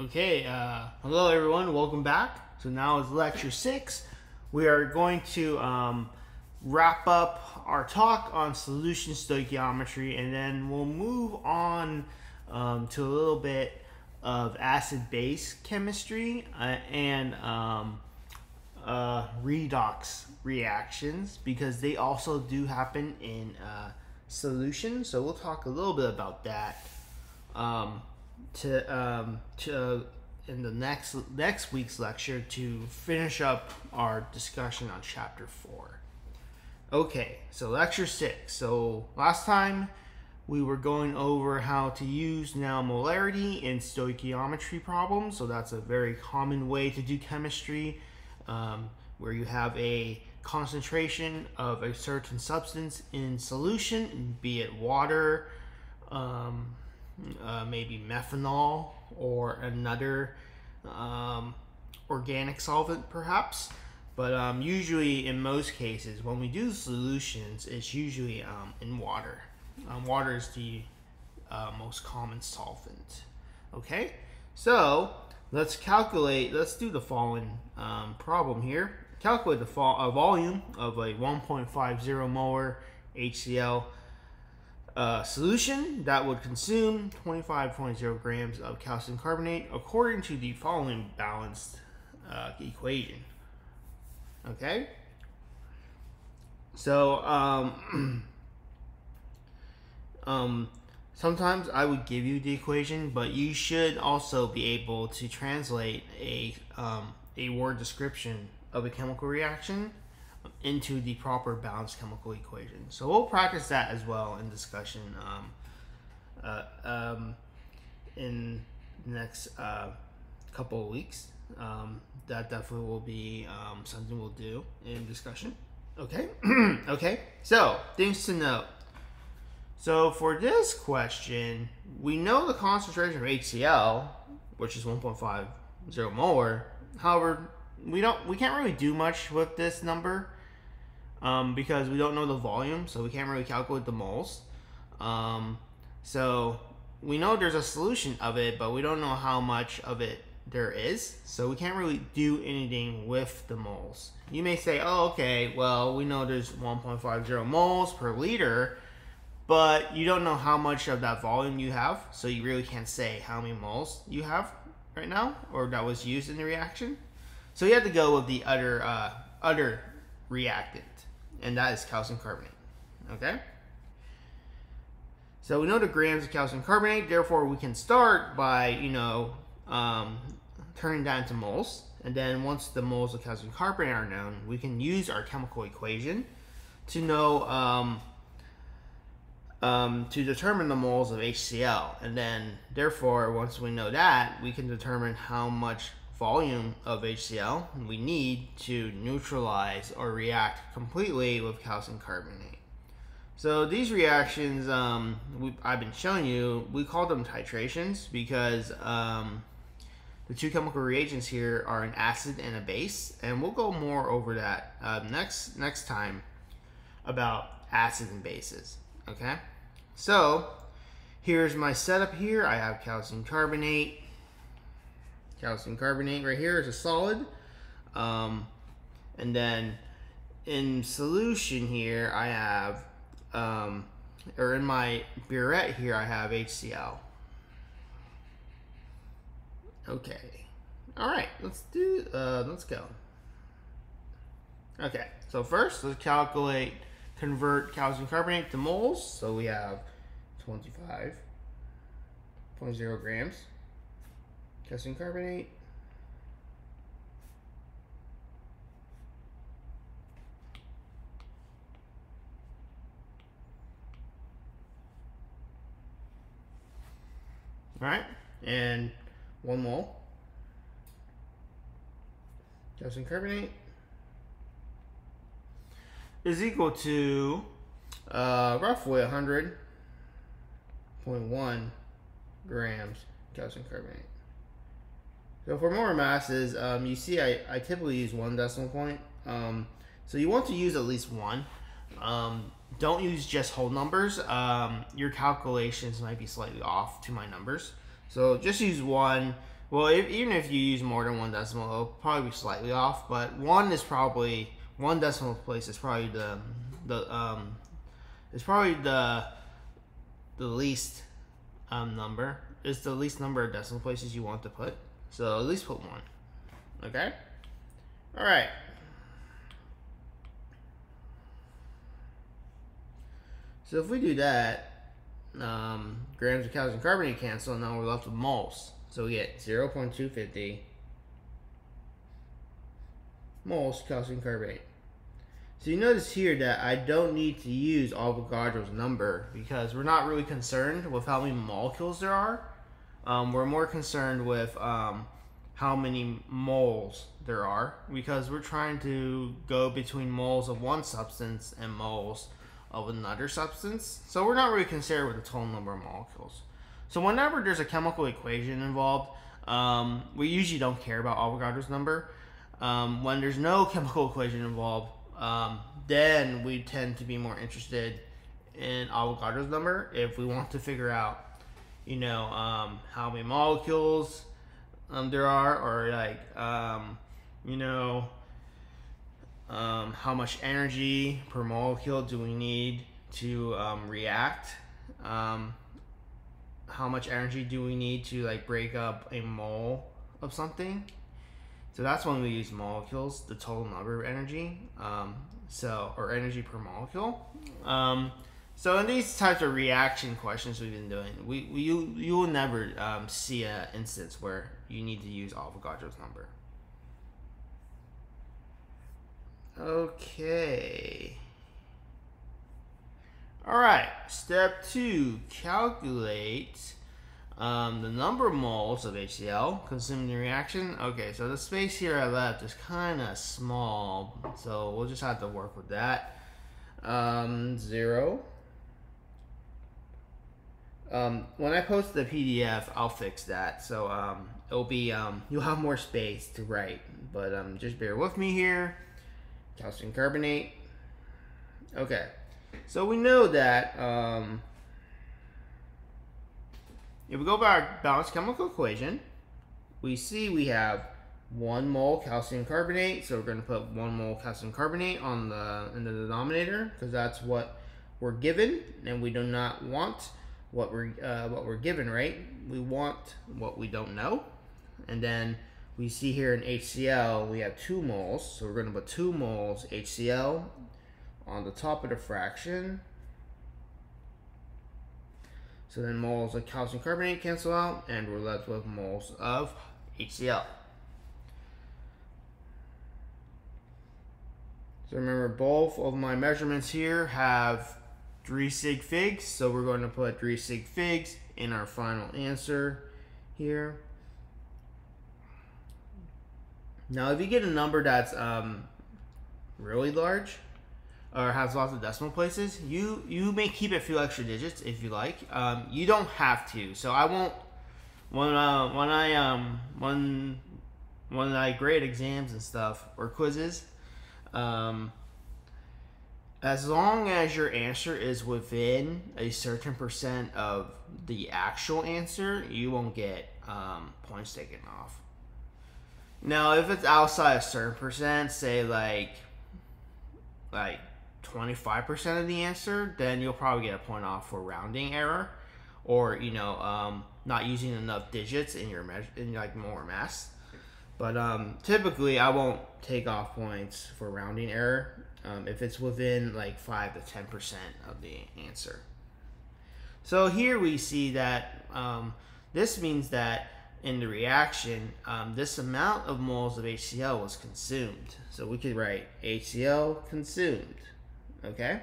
Okay, uh, hello everyone, welcome back. So now is lecture six. We are going to um, wrap up our talk on solution stoichiometry and then we'll move on um, to a little bit of acid-base chemistry uh, and um, uh, redox reactions because they also do happen in uh, solution. So we'll talk a little bit about that. To um, to in the next next week's lecture to finish up our discussion on chapter four. Okay, so lecture six. So last time we were going over how to use now molarity in stoichiometry problems. So that's a very common way to do chemistry, um, where you have a concentration of a certain substance in solution, be it water. Um, uh, maybe methanol or another um, organic solvent, perhaps. But um, usually, in most cases, when we do solutions, it's usually um, in water. Um, water is the uh, most common solvent. Okay, so let's calculate. Let's do the following um, problem here. Calculate the uh, volume of a 1.50 molar HCl uh, solution that would consume 25.0 grams of calcium carbonate according to the following balanced uh, equation. Okay? So, um, um, sometimes I would give you the equation, but you should also be able to translate a, um, a word description of a chemical reaction into the proper balanced chemical equation. So we'll practice that as well in discussion um, uh, um, in the next uh, couple of weeks. Um, that definitely will be um, something we'll do in discussion. Okay, okay. So things to note. So for this question, we know the concentration of HCl, which is 1.50 molar. However, we don't we can't really do much with this number um, because we don't know the volume, so we can't really calculate the moles. Um, so we know there's a solution of it, but we don't know how much of it there is. So we can't really do anything with the moles. You may say, oh, okay, well, we know there's 1.50 moles per liter, but you don't know how much of that volume you have. So you really can't say how many moles you have right now or that was used in the reaction. So you have to go with the other, uh, other reactant and that is calcium carbonate. Okay? So we know the grams of calcium carbonate, therefore we can start by, you know, um, turning that into moles. And then once the moles of calcium carbonate are known, we can use our chemical equation to know, um, um, to determine the moles of HCl. And then, therefore, once we know that, we can determine how much volume of HCl we need to neutralize or react completely with calcium carbonate. So these reactions um, we, I've been showing you, we call them titrations because um, the two chemical reagents here are an acid and a base, and we'll go more over that uh, next next time about acids and bases. Okay, so here's my setup here. I have calcium carbonate, calcium carbonate right here is a solid. Um, and then in solution here, I have, um, or in my burette here, I have HCl. Okay. All right, let's do, uh, let's go. Okay, so first let's calculate, convert calcium carbonate to moles. So we have 25.0 grams calcium carbonate. All right, and one mole calcium carbonate is equal to uh, roughly 100.1 grams calcium carbonate. So for molar masses, um, you see I, I typically use one decimal point. Um, so you want to use at least one. Um, don't use just whole numbers. Um, your calculations might be slightly off to my numbers. So just use one Well, if, even if you use more than one decimal, it'll probably be slightly off. But one is probably one decimal place is probably the the um, it's probably the the least um, number. It's the least number of decimal places you want to put. So at least put one. Okay. All right. So if we do that, um, grams of calcium carbonate cancel, and now we're left with moles. So we get 0.250 moles calcium carbonate. So you notice here that I don't need to use Avogadro's number because we're not really concerned with how many molecules there are. Um, we're more concerned with um, how many moles there are because we're trying to go between moles of one substance and moles of another substance. So we're not really concerned with the total number of molecules. So whenever there's a chemical equation involved, um, we usually don't care about Avogadro's number. Um, when there's no chemical equation involved, um, then we tend to be more interested in Avogadro's number if we want to figure out, you know, um, how many molecules um, there are, or like, um, you know, um, how much energy per molecule do we need to um, react? Um, how much energy do we need to like break up a mole of something? So that's when we use molecules the total number of energy um, so or energy per molecule. Um, so in these types of reaction questions we've been doing we, we you, you will never um, see an instance where you need to use avogadro's number Okay. All right, step two, calculate um, the number of moles of HCl consumed in the reaction. Okay, so the space here I left is kind of small, so we'll just have to work with that. Um, zero. Um, when I post the PDF, I'll fix that. So um, it'll be, um, you'll have more space to write, but um, just bear with me here calcium carbonate. Okay, so we know that um, if we go by our balanced chemical equation, we see we have one mole calcium carbonate. So we're going to put one mole calcium carbonate on the in the denominator because that's what we're given, and we do not want what we're uh, what we're given, right? We want what we don't know, and then we see here in HCl we have two moles, so we're going to put two moles HCl on the top of the fraction. So then moles of calcium carbonate cancel out, and we're left with moles of HCl. So remember, both of my measurements here have 3 sig figs, so we're going to put 3 sig figs in our final answer here. Now, if you get a number that's um, really large or has lots of decimal places, you you may keep a few extra digits if you like. Um, you don't have to. So I won't when uh, when I um when when I grade exams and stuff or quizzes. Um, as long as your answer is within a certain percent of the actual answer, you won't get um, points taken off. Now, if it's outside a certain percent, say like like 25% of the answer, then you'll probably get a point off for rounding error or, you know, um, not using enough digits in your measure in like molar mass. But um, typically, I won't take off points for rounding error um, if it's within like 5 to 10% of the answer. So here we see that um, this means that in the reaction, um, this amount of moles of HCl was consumed. So we could write HCl consumed, okay?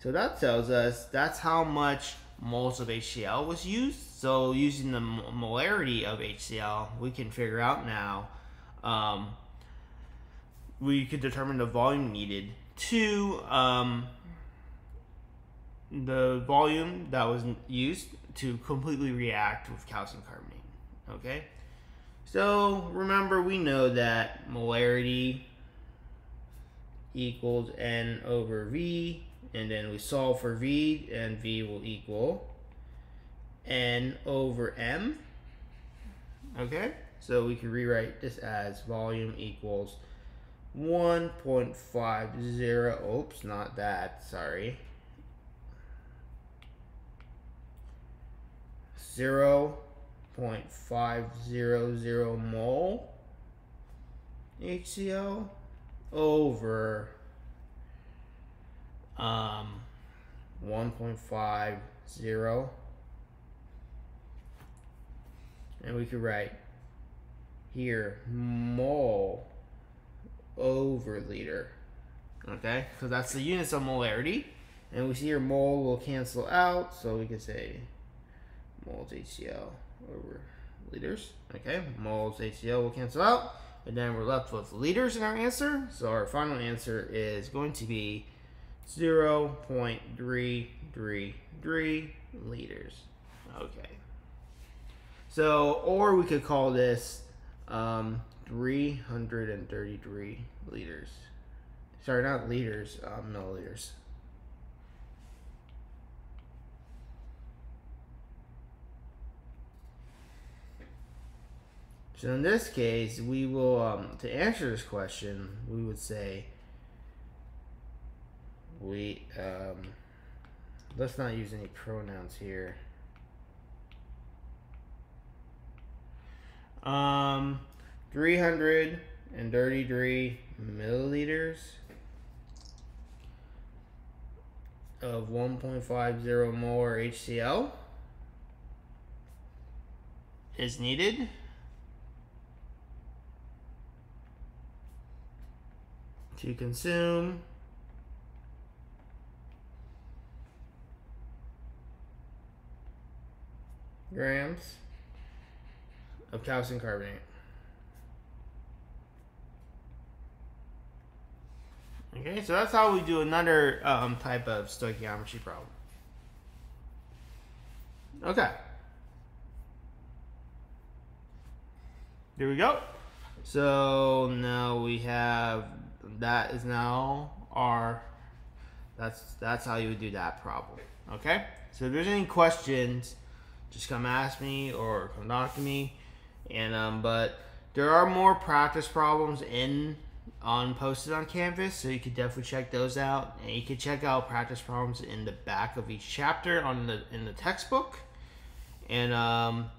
So that tells us that's how much moles of HCl was used. So using the molarity of HCl, we can figure out now, um, we could determine the volume needed to um, the volume that was used to completely react with calcium carbonate. Okay? So remember, we know that molarity equals N over V, and then we solve for V, and V will equal N over M. Okay, so we can rewrite this as volume equals 1.50, oops, not that, sorry. 0 0.500 mole HCl over um, 1.50 and we could write here mole over liter okay? Because that's the units of molarity. And we see here mole will cancel out so we can say moles HCl over liters okay? Moles HCl will cancel out and then we're left with liters in our answer. So our final answer is going to be 0.333 liters okay. So or we could call this um, 333 liters. Sorry, not liters, uh, milliliters. So in this case, we will, um, to answer this question, we would say, we, um, let's not use any pronouns here. Um, 333 milliliters of 1.50 molar HCl is needed. to consume grams of calcium carbonate. Okay, so that's how we do another um, type of stoichiometry problem. Okay. There we go. So now we have that is now our that's that's how you would do that problem. Okay? So if there's any questions, just come ask me or come talk to me. And um, but there are more practice problems in on posted on Canvas, so you could definitely check those out. And you can check out practice problems in the back of each chapter on the in the textbook. And um,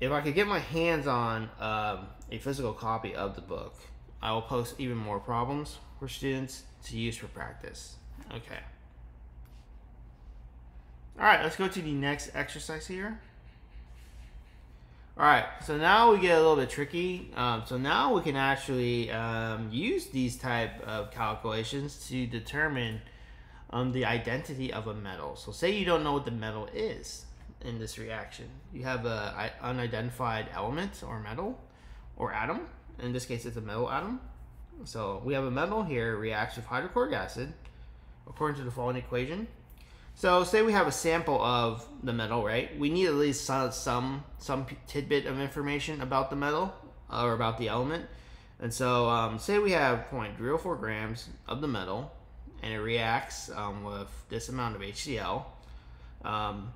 if I could get my hands on um, a physical copy of the book, I will post even more problems for students to use for practice. Okay. All right, let's go to the next exercise here. All right, so now we get a little bit tricky. Um, so now we can actually um, use these type of calculations to determine um, the identity of a metal. So say you don't know what the metal is in this reaction. You have an unidentified element or metal or atom. In this case, it's a metal atom. So we have a metal here reacts with hydrochloric acid according to the following equation. So say we have a sample of the metal, right? We need at least some some, some tidbit of information about the metal uh, or about the element. And so um, say we have 0.04 grams of the metal and it reacts um, with this amount of HCl. Um,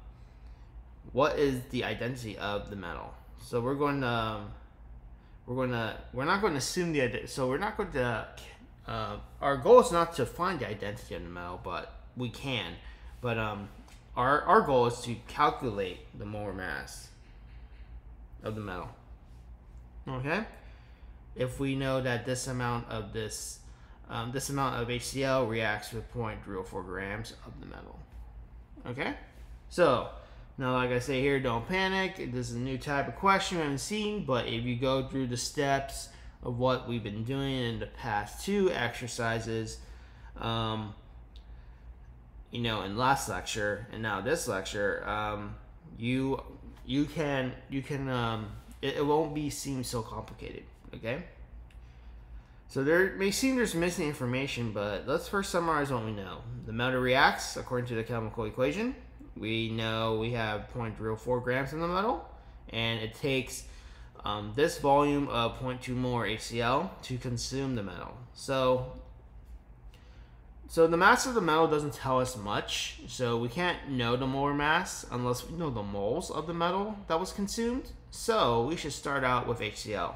what is the identity of the metal? So we're going to we're going to we're not going to assume the identity. so we're not going to uh, our goal is not to find the identity of the metal, but we can. But um, our, our goal is to calculate the molar mass of the metal. Okay? If we know that this amount of this um, this amount of HCl reacts with 0.04 grams of the metal. Okay? So, now like I say here, don't panic. This is a new type of question we haven't seen, but if you go through the steps of what we've been doing in the past two exercises, um, you know, in last lecture and now this lecture, um, you you can you can um, it, it won't be seem so complicated. Okay. So there may seem there's missing information, but let's first summarize what we know. The metal reacts according to the chemical equation. We know we have 0.04 grams in the metal, and it takes um, this volume of 0.2 molar HCl to consume the metal. So so the mass of the metal doesn't tell us much, so we can't know the molar mass unless we know the moles of the metal that was consumed. So we should start out with HCl.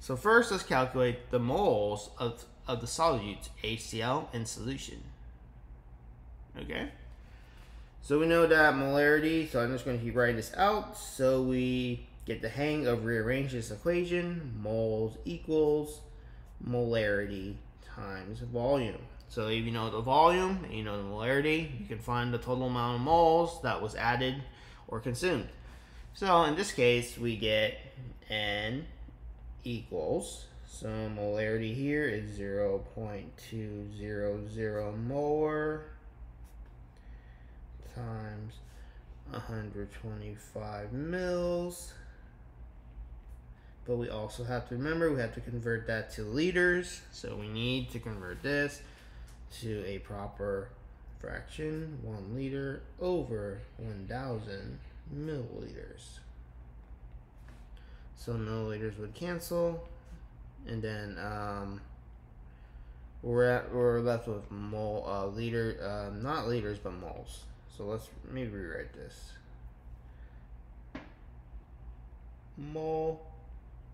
So first, let's calculate the moles of, of the solutes HCl in solution. Okay. So we know that molarity, so I'm just going to keep writing this out. So we get the hang of rearrange this equation. Moles equals molarity times volume. So if you know the volume you know the molarity, you can find the total amount of moles that was added or consumed. So in this case, we get N equals, so molarity here is 0 0.200 molar times 125 mils. But we also have to remember we have to convert that to liters. So we need to convert this to a proper fraction, 1 liter over 1,000 milliliters. So milliliters would cancel. And then um, we're, at, we're left with mole, uh, liter, uh, not liters, but moles. So let's maybe rewrite this. Mole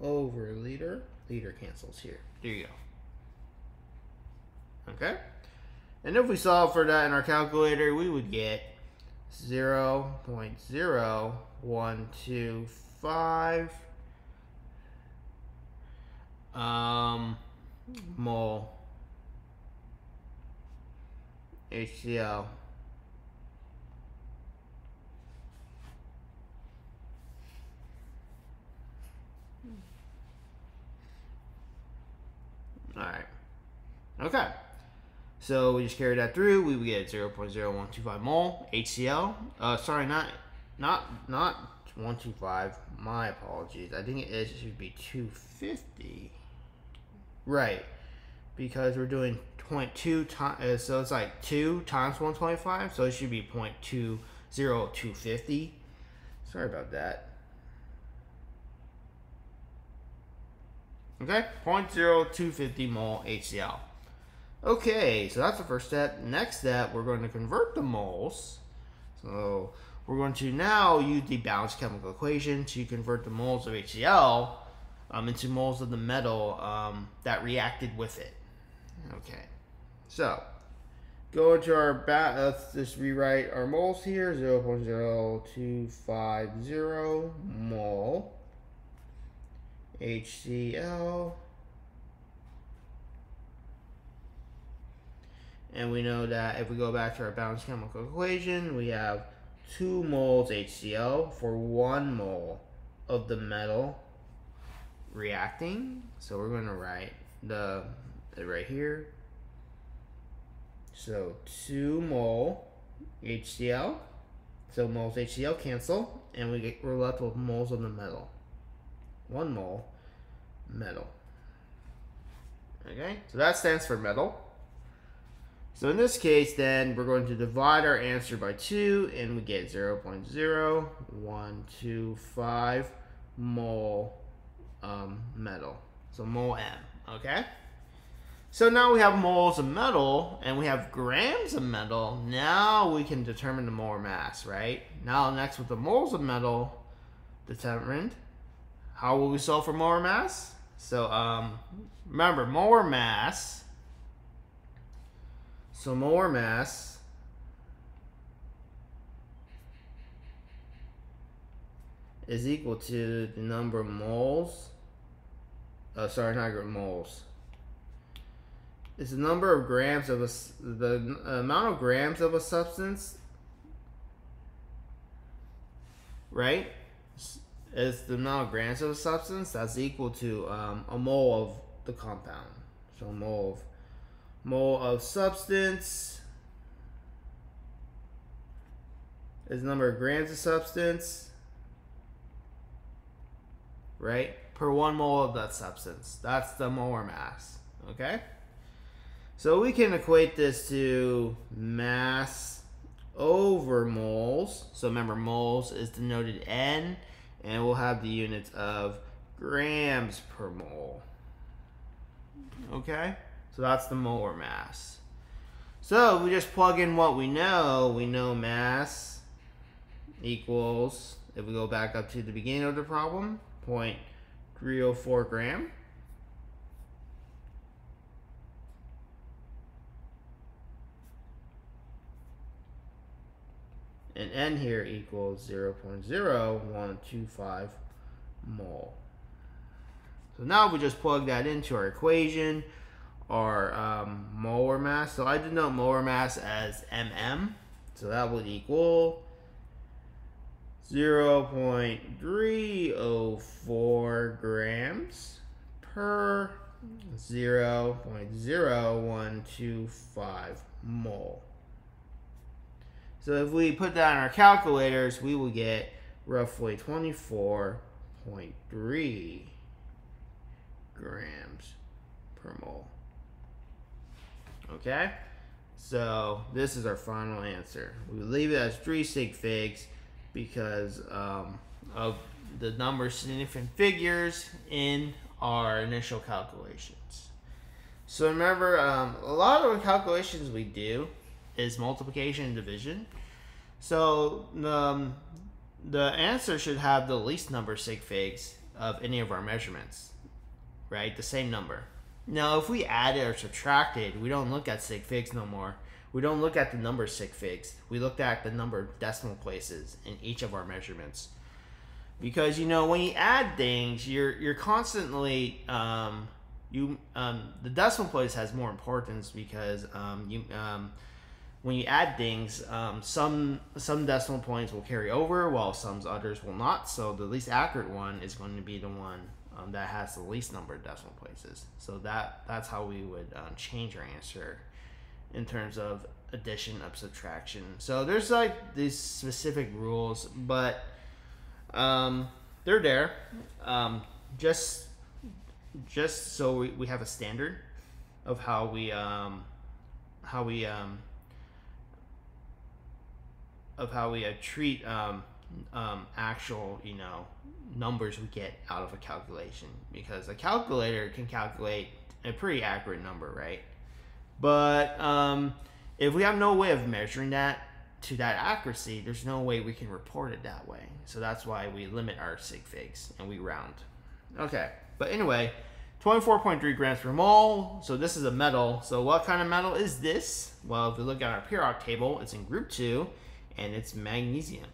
over liter. Liter cancels here. There you go. Okay? And if we solve for that in our calculator, we would get 0 0.0125 um, mole HCl Alright. Okay. So we just carry that through. We would get 0.0125 mole HCl. Uh, sorry, not not not 125. My apologies. I think it should be 250. Right. Because we're doing 0.2 times, uh, so it's like 2 times 125, so it should be 0.20250. Sorry about that. Okay, 0.0250 mole HCl. Okay, so that's the first step. Next step, we're going to convert the moles. So we're going to now use the balanced chemical equation to convert the moles of HCl um, into moles of the metal um, that reacted with it. Okay, so go into our, let's just rewrite our moles here, 0.0250 mole HCl. And we know that if we go back to our balanced chemical equation, we have 2 moles HCl for 1 mole of the metal reacting. So we're going to write the right here. So 2 mole HCl. So moles HCl cancel, and we get, we're left with moles of the metal. 1 mole metal. Okay, so that stands for metal. So in this case, then, we're going to divide our answer by 2, and we get 0 0.0125 mole um, metal. So mole M, okay? So now we have moles of metal, and we have grams of metal. Now we can determine the molar mass, right? Now next with the moles of metal determined, how will we solve for molar mass? So um, remember, molar mass. So molar mass is equal to the number of moles. Oh, sorry, not moles. It's the number of grams of a the amount of grams of a substance, right? Is the amount of grams of a substance that's equal to um, a mole of the compound. So mole of mole of substance is number of grams of substance, right? Per one mole of that substance. That's the molar mass. Okay? So we can equate this to mass over moles. So remember, moles is denoted N and we'll have the units of grams per mole. Okay? So that's the molar mass. So we just plug in what we know. We know mass equals, if we go back up to the beginning of the problem, 0.304 gram. And n here equals 0.0125 mole. So now we just plug that into our equation, our um, molar mass. So I denote molar mass as mm. So that would equal 0.304 grams per 0.0125 mole. So if we put that in our calculators, we will get roughly 24.3 grams per mole. Okay? So this is our final answer. We leave it as three sig figs because um, of the number significant figures in our initial calculations. So remember, um, a lot of the calculations we do is multiplication and division. So um, the answer should have the least number sig figs of any of our measurements, right? The same number. Now, if we added or subtracted, we don't look at sig figs no more. We don't look at the number sig figs. We looked at the number of decimal places in each of our measurements. Because you know when you add things, you're you're constantly um, you um, the decimal place has more importance because um, you um, when you add things, um, some some decimal points will carry over, while some others will not. So the least accurate one is going to be the one um, that has the least number of decimal places. So that that's how we would um, change our answer in terms of addition of subtraction. So there's like these specific rules, but um, they're there. Um, just just so we, we have a standard of how we um, how we um, of how we uh, treat um, um, actual, you know, numbers we get out of a calculation because a calculator can calculate a pretty accurate number, right? But um, if we have no way of measuring that to that accuracy, there's no way we can report it that way. So that's why we limit our sig figs and we round. Okay, but anyway, 24.3 grams per mole. So this is a metal. So what kind of metal is this? Well, if we look at our periodic table, it's in group two and it's magnesium.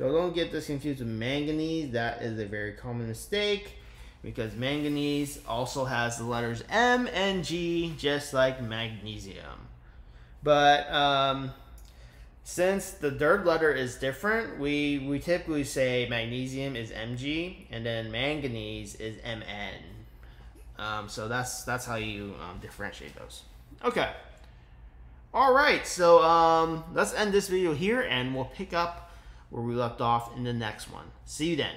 So don't get this confused with manganese. That is a very common mistake because manganese also has the letters M and G just like magnesium. But um, since the third letter is different, we, we typically say magnesium is Mg and then manganese is Mn. Um, so that's that's how you um, differentiate those. Okay. All right, so um, let's end this video here, and we'll pick up where we left off in the next one. See you then.